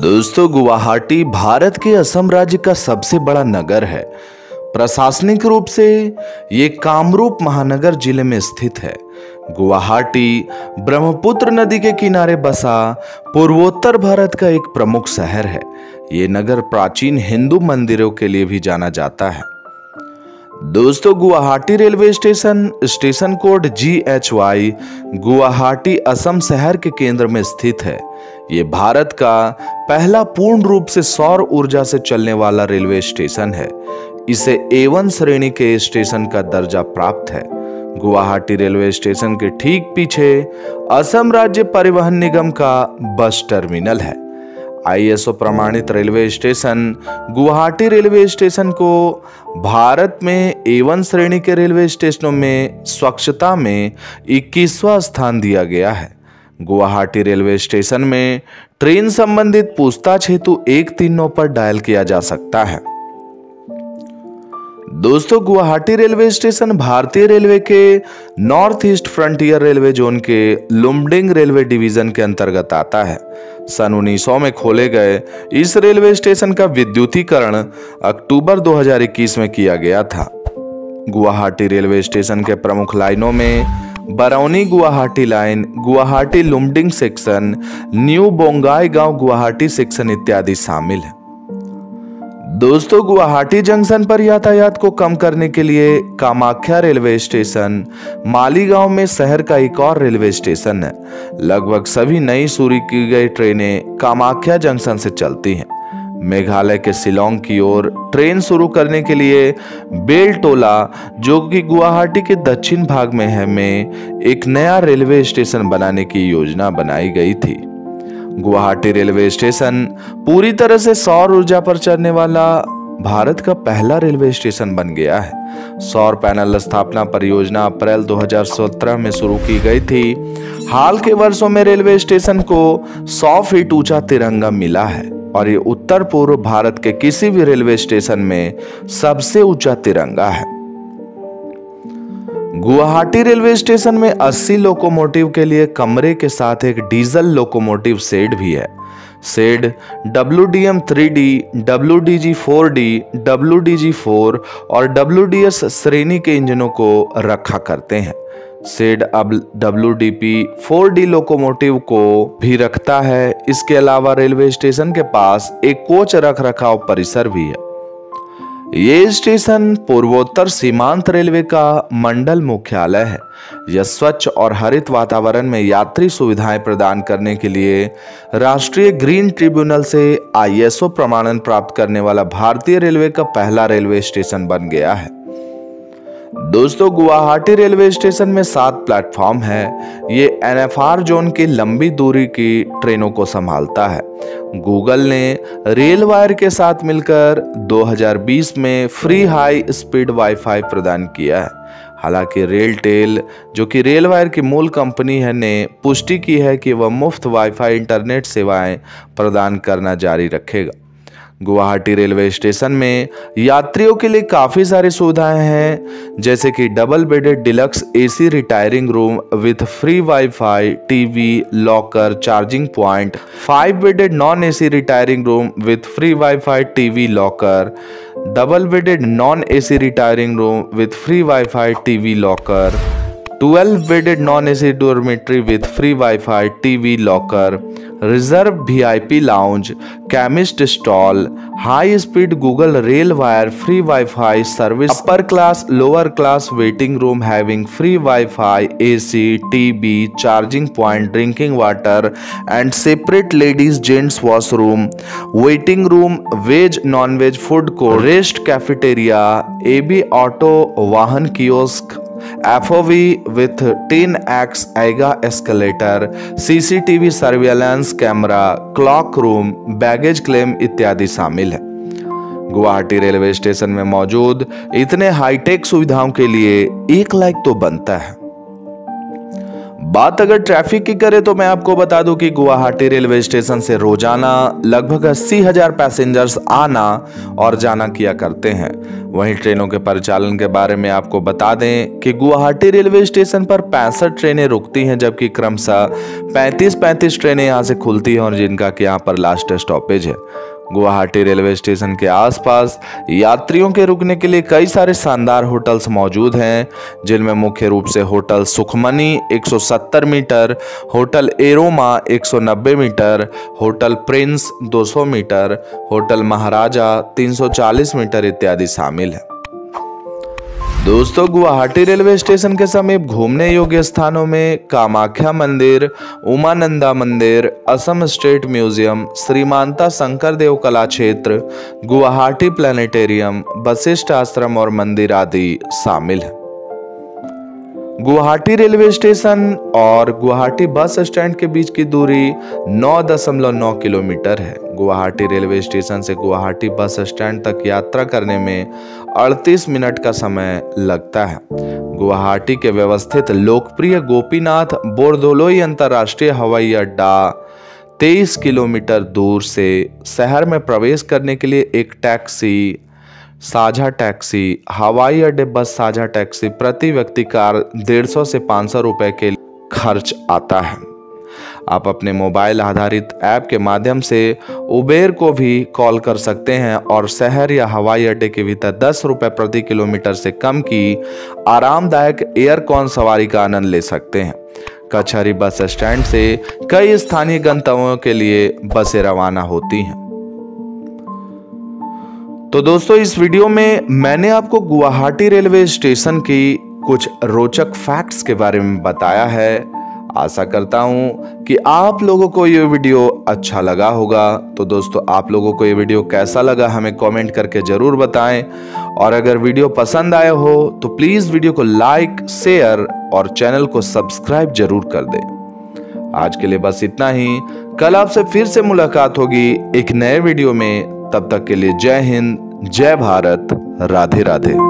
दोस्तों, गुवाहाटी भारत के असम राज्य का सबसे बड़ा नगर है। प्रशासनिक रूप से ये कामरूप महानगर ज़िले में स्थित है। गुवाहाटी ब्रह्मपुत्र नदी के किनारे बसा पूर्वोत्तर भारत का एक प्रमुख शहर है। ये नगर प्राचीन हिंदू मंदिरों के लिए भी जाना जाता है। दोस्तों, Guwahati railway station station code G H Y Guwahati Assam शहर के केंद्र में स्थित है। ये भारत का पहला पूर्ण रूप से सौर ऊर्जा से चलने वाला रेलवे स्टेशन है। इसे एवन श्रेणी के स्टेशन का दर्जा प्राप्त है। गुवाहाटी रेलवे स्टेशन के ठीक पीछे असम राज्य परिवहन निगम का बस टर्मिनल है। आईएसओ प्रमाणित railway station Guwahati railway station को भारत में एवन श्रेणी के रेलवे स्टेशनों में स्वच्छता में 21वां स्थान दिया गया है। गुवाहाटी रेलवे स्टेशन में ट्रेन संबंधित पूछताछ हेतु एक तीन नौ पर डायल किया जा सकता है। दोस्तों, गुवाहाटी रेलवे स्टेशन भारतीय रेलवे के North East Frontier Railway zone के लुमडिंग रेलवे डिवीज़न के अंतर्गत आता है। सन उन्नीस में खोले गए इस रेलवे स्टेशन का विद्युतीकरण अक्टूबर 2021 में किया गया था। गुवाहाटी रेलवे स्टेशन के प्रमुख लाइनों में Barauni Guwahati line, Guwahati Lumding section, New Bongaigaon Guwahati section इत्यादि शामिल है। दोस्तों, गुवाहाटी जंक्शन पर यातायात को कम करने के लिए कामाख्या रेलवे स्टेशन, मालीगांव में शहर का एक और रेलवे स्टेशन है। लगभग सभी नई शुरू की गई ट्रेनें कामाख्या जंक्शन से चलती हैं। मेघालय के शिलोंग की ओर ट्रेन शुरू करने के लिए बेलटोला, जो कि गुवाहाटी के दक्षिण भाग में है, में एक नया रेलवे स्टेशन बनाने की योजना बनाई गई थी। गुवाहाटी रेलवे स्टेशन पूरी तरह से सौर ऊर्जा पर चलने वाला भारत का पहला रेलवे स्टेशन बन गया है। सौर पैनल स्थापना परियोजना अप्रैल 2017 में शुरू की गई थी। हाल के वर्षों में रेलवे स्टेशन को 100 फीट ऊँचा तिरंगा मिला है और ये उत्तर पूर्व भारत के किसी भी रेलवे स्टेशन में सबसे ऊँचा तिरंगा है। गुवाहाटी रेलवे स्टेशन में 80 लोकोमोटिव के लिए कमरे के साथ एक डीजल लोकोमोटिव सेड भी है। Shed W D M three D W D G four D W D G four और डब्ल्यू डी एस श्रेणी के इंजनों को रखा करते हैं। सेड अब W D P four D locomotive को भी रखता है। इसके अलावा रेलवे स्टेशन के पास एक कोच रख रखाव परिसर भी है। ये स्टेशन पूर्वोत्तर सीमांत रेलवे का मंडल मुख्यालय है। यह स्वच्छ और हरित वातावरण में यात्री सुविधाएँ प्रदान करने के लिए राष्ट्रीय ग्रीन ट्रिब्यूनल से आईएसओ प्रमाणन प्राप्त करने वाला भारतीय रेलवे का पहला रेलवे स्टेशन बन गया है। दोस्तों, गुवाहाटी रेलवे स्टेशन में सात प्लेटफॉर्म है। ये एनएफआर जोन की लंबी दूरी की ट्रेनों को संभालता है। गूगल ने रेल वायर के साथ मिलकर 2020 में फ्री हाई स्पीड वाईफाई प्रदान किया है। हालाँकि रेल टेल, जो कि रेल वायर की मूल कंपनी है, ने पुष्टि की है कि वह मुफ़्त वाईफाई इंटरनेट सेवाएँ प्रदान करना जारी रखेगा। गुवाहाटी रेलवे स्टेशन में यात्रियों के लिए काफ़ी सारी सुविधाएँ हैं जैसे कि double bedded deluxe AC retiring room with free WiFi TV locker charging point five bedded non AC retiring room with free WiFi TV locker double bedded non AC retiring room with free WiFi TV locker twelve 12 bedded non-AC dormitory with free Wi-Fi, reserve भी I P lounge chemist stall high speed Google rail wire free WiFi service upper class lower class waiting room having free WiFi T B charging point drinking water and separate ladies gents washroom waiting room veg non veg food को rest cafeteria A B auto वाहन kiosk FOV with 10x AIGA escalator, CCTV surveillance camera cloak room baggage claim इत्यादि शामिल है। Guwahati railway station में मौजूद इतने hi tech सुविधाओं के लिए एक लाइक तो बनता है। बात अगर ट्रैफ़िक की करें तो मैं आपको बता दूँ कि गुवाहाटी रेलवे स्टेशन से रोज़ाना लगभग अस्सी हज़ार पैसेंजर्स आना और जाना किया करते हैं। वहीं ट्रेनों के परिचालन के बारे में आपको बता दें कि गुवाहाटी रेलवे स्टेशन पर पैंसठ ट्रेनें रुकती हैं, जबकि क्रमशः 35-35 ट्रेनें यहाँ से खुलती हैं और जिनका कि यहाँ पर लास्ट स्टॉपेज है। गुवाहाटी रेलवे स्टेशन के आसपास यात्रियों के रुकने के लिए कई सारे शानदार होटल्स मौजूद हैं, जिनमें मुख्य रूप से hotel Sukhmani 170 metre, hotel Aroma 190 metre, hotel Prince 200 metre, hotel Maharaja 340 metre इत्यादि शामिल हैं। दोस्तों, गुवाहाटी रेलवे स्टेशन के समीप घूमने योग्य स्थानों में कामाख्या मंदिर, उमानंदा मंदिर, असम स्टेट म्यूज़ियम, श्रीमानता शंकर देव कला क्षेत्र, गुवाहाटी प्लानिटेरियम, वशिष्ठ आश्रम और मंदिर आदि शामिल हैं। गुवाहाटी रेलवे स्टेशन और गुवाहाटी बस स्टैंड के बीच की दूरी 9.9 किलोमीटर है। गुवाहाटी रेलवे स्टेशन से गुवाहाटी बस स्टैंड तक यात्रा करने में 38 मिनट का समय लगता है। गुवाहाटी के व्यवस्थित लोकप्रिय गोपीनाथ बोरदोलोई अंतर्राष्ट्रीय हवाई अड्डा 23 किलोमीटर दूर से शहर में प्रवेश करने के लिए एक टैक्सी, साझा टैक्सी, हवाई अड्डे बस, साझा टैक्सी प्रति व्यक्ति कार डेढ़ सौ से पाँच सौ के खर्च आता है। आप अपने मोबाइल आधारित ऐप के माध्यम से उबेर को भी कॉल कर सकते हैं और शहर या हवाई अड्डे के भीतर दस रुपए प्रति किलोमीटर से कम की आरामदायक एयरकॉन सवारी का आनंद ले सकते हैं। कचहरी बस स्टैंड से कई स्थानीय गंतव्यों के लिए बसें रवाना होती हैं। तो दोस्तों, इस वीडियो में मैंने आपको गुवाहाटी रेलवे स्टेशन की कुछ रोचक फैक्ट्स के बारे में बताया है। आशा करता हूँ कि आप लोगों को ये वीडियो अच्छा लगा होगा। तो दोस्तों, आप लोगों को ये वीडियो कैसा लगा हमें कमेंट करके ज़रूर बताएँ। और अगर वीडियो पसंद आया हो तो प्लीज़ वीडियो को लाइक, शेयर और चैनल को सब्सक्राइब ज़रूर कर दें। आज के लिए बस इतना ही। कल आपसे फिर से मुलाकात होगी एक नए वीडियो में। तब तक के लिए जय हिंद, जय भारत, राधे राधे।